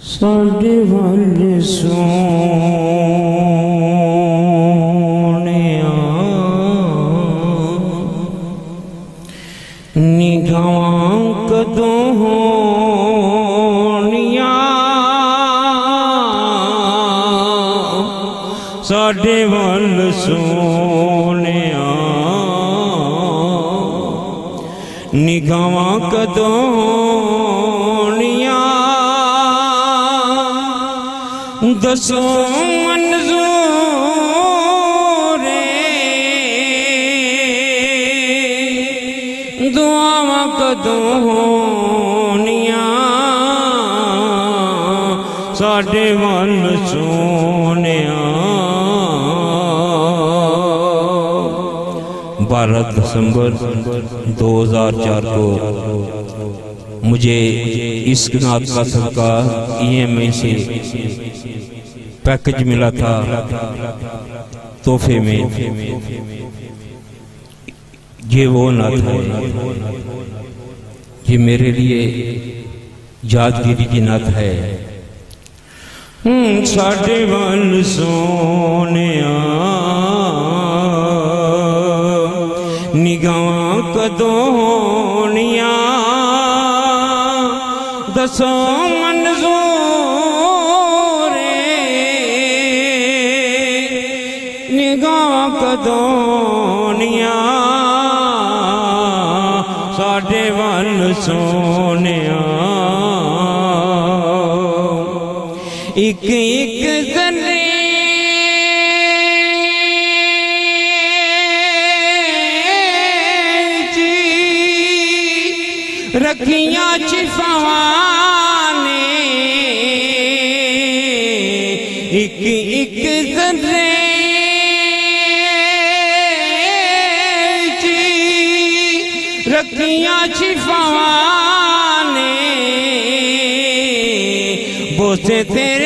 ساڈے وال سونے نگاں کدوں ہونیاں؟ ساڈے وال سونے نگواں کدونیاں دسو منظور دعاواں کدونیاں ساڈے من بارہ دسمبر دو ہزار چار کو۔ مجھے اس نعت کا صدقہ ایم اے سے پیکج ملا تھا، تحفے میں۔ یہ وہ نعت ہے یہ میرے لیے یادگیری کی نعت ہے۔ ساڈے ون سونے دونیا دسو منظور نگاہ کدونیا ساڈے ون سونیا ایک ایک زنے رکھیاں چفوانے ایک ایک ذرے جی۔ رکھیاں چفوانے بوسے تیرے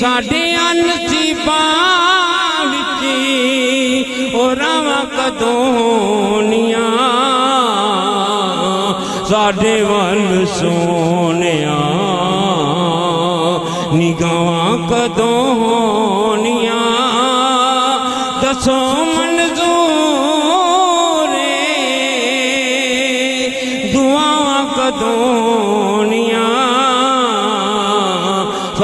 ساڈیا نصیباں وچی اور کدونیاں ساڈے ون سونیا نگاہ کدونیاں دسو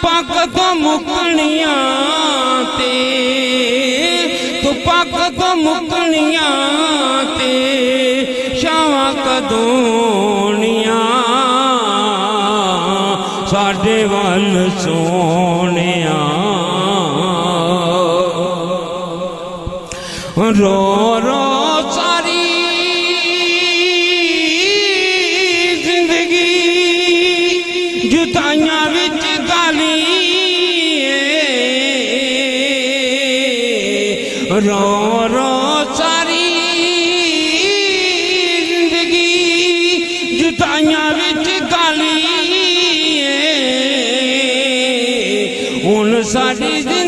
پاک تو مکنیاں تے تو پاک تو مکنیاں تے، شاواں کدونیاں، ساڈے ول سونیاں۔ رو رو ساری زندگی جتائیاں وچ لیے رو رو ساری زندگی جتائیاں بچ کالی ان ساری زندگی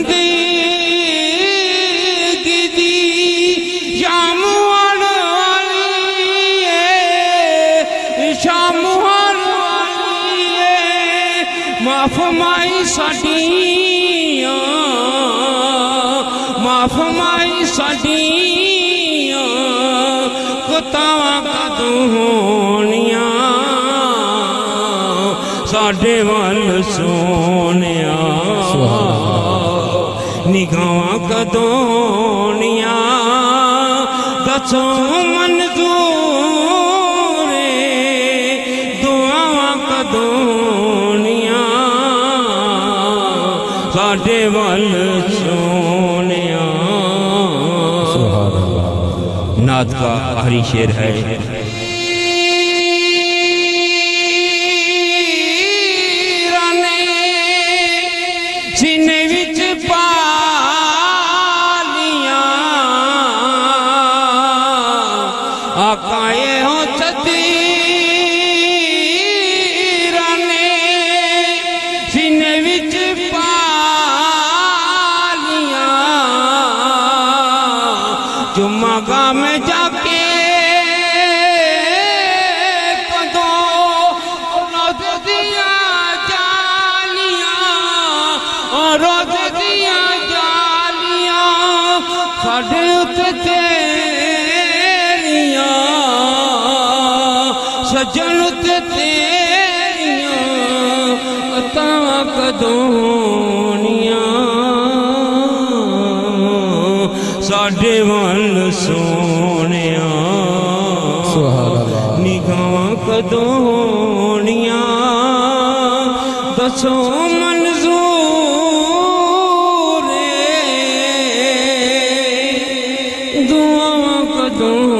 فرمائی سڈیا ماں فرمائی سڈیا کتاں کد ہونیا ساڈے ول سونیا نگاہ کدونیا دسو من تو کائنات کا آخری شعر ہے۔ اتے تیریاں سجن تیریاں اتاں کدونیاں ساڑھے وال سونیاں۔ نگاہ کدونیاں دسو دعا کدونیاں